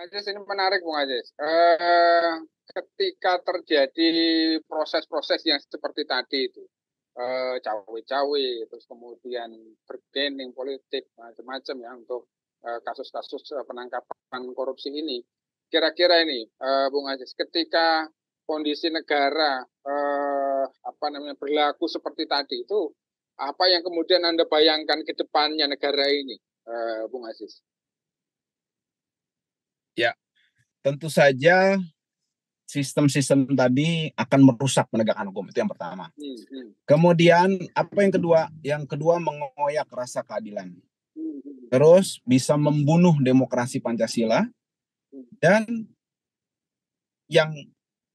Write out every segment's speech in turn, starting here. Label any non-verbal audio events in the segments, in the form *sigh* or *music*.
Aziz ini menarik Bung Aziz. Uh, ketika terjadi proses-proses yang seperti tadi itu, uh, cawe-cawe, terus kemudian bergening politik macam-macam ya untuk kasus-kasus uh, penangkapan korupsi ini, kira-kira ini, uh, Bung Aziz, ketika kondisi negara uh, apa namanya berlaku seperti tadi itu, apa yang kemudian anda bayangkan ke depannya negara ini, uh, Bung Aziz? Ya, tentu saja sistem-sistem tadi akan merusak penegakan hukum itu yang pertama. Hmm, hmm. Kemudian apa yang kedua? Yang kedua mengoyak rasa keadilan. Hmm, Terus bisa membunuh demokrasi Pancasila dan yang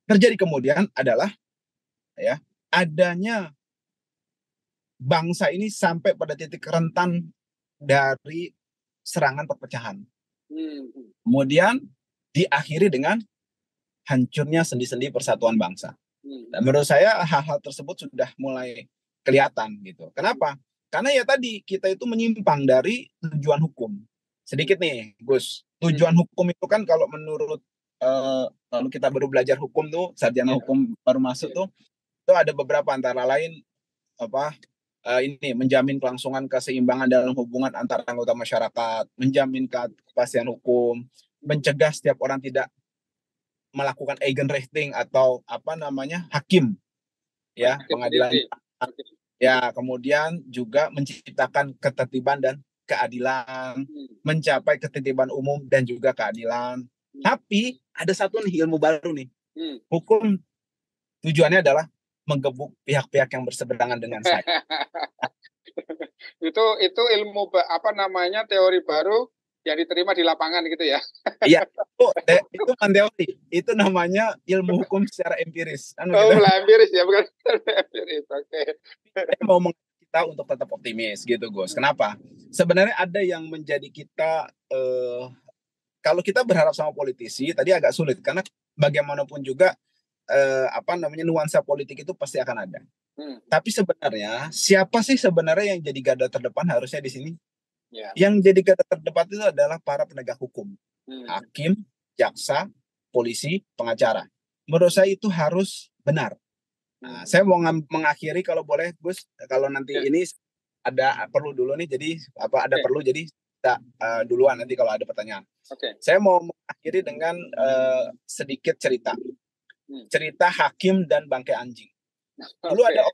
terjadi kemudian adalah ya adanya bangsa ini sampai pada titik rentan dari serangan perpecahan. Kemudian diakhiri dengan hancurnya sendi-sendi persatuan bangsa. Dan menurut saya hal-hal tersebut sudah mulai kelihatan gitu. Kenapa? Karena ya tadi kita itu menyimpang dari tujuan hukum. Sedikit nih, Gus. Tujuan hukum itu kan kalau menurut uh, kalau kita baru belajar hukum tuh, sarjana yeah. hukum baru masuk yeah. tuh, itu ada beberapa antara lain apa uh, ini menjamin kelangsungan keseimbangan dalam hubungan antara anggota masyarakat, menjamin kepastian hukum, mencegah setiap orang tidak melakukan eigen rating atau apa namanya hakim ya pengadilan ya kemudian juga menciptakan ketertiban dan keadilan hmm. mencapai ketertiban umum dan juga keadilan hmm. tapi ada satu nih ilmu baru nih hmm. hukum tujuannya adalah menggebuk pihak-pihak yang berseberangan dengan saya. *laughs* itu itu ilmu apa namanya teori baru yang diterima di lapangan gitu ya. *laughs* Iya, itu, itu kan teori. Itu namanya ilmu hukum secara empiris. Kan oh, gitu. empiris ya, bukan *laughs* empiris. Oke. Okay. Saya mau kita untuk tetap optimis gitu, Gus. Kenapa? Sebenarnya ada yang menjadi kita uh, kalau kita berharap sama politisi tadi agak sulit karena bagaimanapun juga eh, apa namanya nuansa politik itu pasti akan ada. Hmm. Tapi sebenarnya siapa sih sebenarnya yang jadi garda terdepan harusnya di sini? Yeah. Yang jadi garda terdepan itu adalah para penegak hukum, hmm. hakim, jaksa, polisi, pengacara. Menurut saya itu harus benar. Nah, hmm. saya mau mengakhiri kalau boleh, Gus, kalau nanti yeah. ini ada perlu dulu nih, jadi apa ada okay. perlu jadi kita uh, duluan nanti kalau ada pertanyaan. Okay. Saya mau mengakhiri dengan uh, sedikit cerita. Hmm. cerita hakim dan bangkai anjing. Dulu okay. ada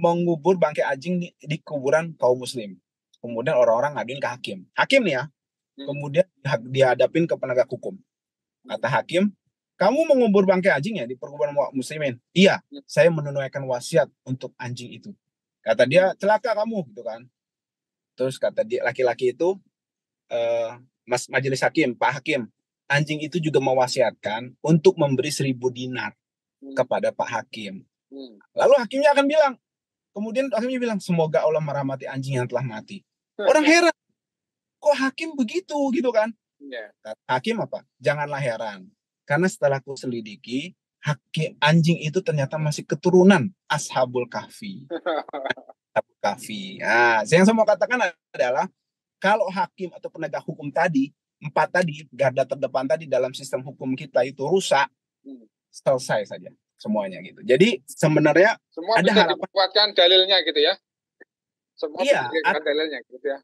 mengubur bangkai anjing di, di kuburan kaum muslim. Kemudian orang-orang ngaduin ke hakim. Hakim nih ya. Hmm. Kemudian dihadapin ke penegak hukum. Kata hakim, kamu mengubur bangkai anjing ya di perkuburan muslimin? Iya, hmm. saya menunaikan wasiat untuk anjing itu. Kata dia, celaka kamu gitu kan. Terus kata dia laki-laki itu, uh, Mas Majelis Hakim, Pak Hakim, anjing itu juga mewasiatkan untuk memberi seribu dinar hmm. kepada Pak Hakim. Hmm. Lalu hakimnya akan bilang, kemudian hakimnya bilang, semoga Allah merahmati anjing yang telah mati. Orang heran, kok hakim begitu gitu kan? Yeah. Hakim apa? Janganlah heran, karena setelah ku selidiki, hakim anjing itu ternyata masih keturunan Ashabul Kahfi. *laughs* Ashabul Kahfi. Nah, yang saya mau katakan adalah kalau hakim atau penegak hukum tadi empat tadi garda terdepan tadi dalam sistem hukum kita itu rusak hmm. selesai saja semuanya gitu jadi sebenarnya semua ada bisa harapan dikuatkan dalilnya gitu ya semua iya, bisa dalilnya gitu ya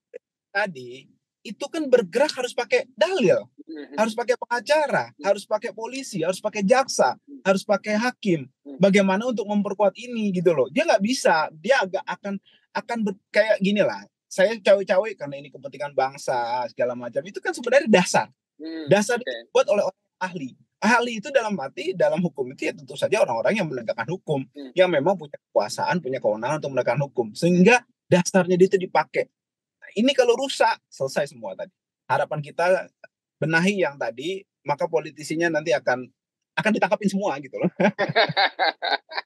tadi itu kan bergerak harus pakai dalil, hmm. harus pakai pengacara, hmm. harus pakai polisi, harus pakai jaksa, hmm. harus pakai hakim. Bagaimana untuk memperkuat ini gitu loh? Dia nggak bisa, dia agak akan akan ber, kayak gini lah saya cawe-cawe karena ini kepentingan bangsa segala macam. Itu kan sebenarnya dasar. Hmm, dasar okay. dibuat oleh orang ahli. Ahli itu dalam arti dalam hukum itu ya tentu saja orang-orang yang menegakkan hukum hmm. yang memang punya kekuasaan punya kewenangan untuk menegakkan hukum. Sehingga dasarnya itu dipakai. Nah, ini kalau rusak selesai semua tadi. Harapan kita benahi yang tadi maka politisinya nanti akan akan ditangkapin semua gitu loh *laughs*